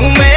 un mes.